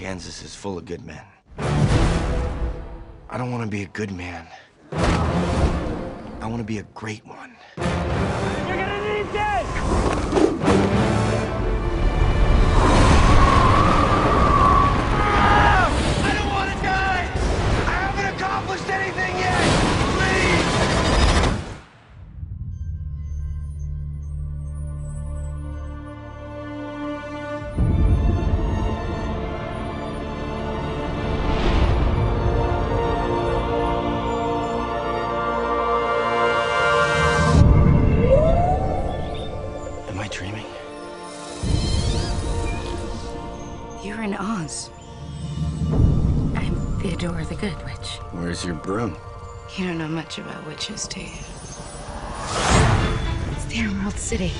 Kansas is full of good men. I don't want to be a good man. I want to be a great one. You're gonna need this! I don't want to die! I haven't accomplished anything yet! You're in Oz. I'm Theodora the Good Witch. Where's your broom? You don't know much about witches, do you? It's the Emerald City.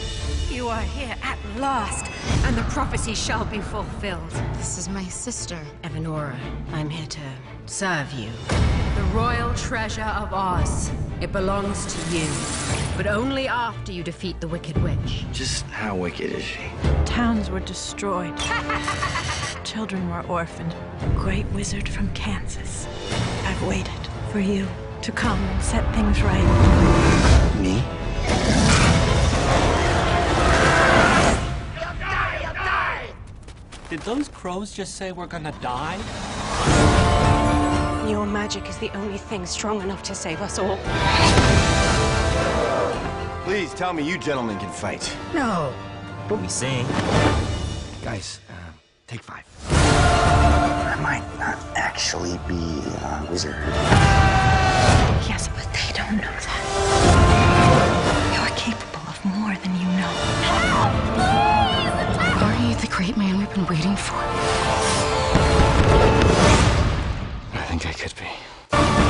You are here at last, and the prophecy shall be fulfilled. This is my sister. Evanora, I'm here to serve you. The royal treasure of Oz. It belongs to you. But only after you defeat the Wicked Witch. Just how wicked is she? Towns were destroyed. Children were orphaned. Great wizard from Kansas. I've waited for you to come and set things right. Me? Did those crows just say we're gonna die? Your magic is the only thing strong enough to save us all. Please tell me you gentlemen can fight. No, but we sing. Guys, uh, take five. I might not actually be a wizard. Yes, but they don't know that. You're capable of more than you know. Help! Please, Are you the great man we've been waiting for? I think I could be.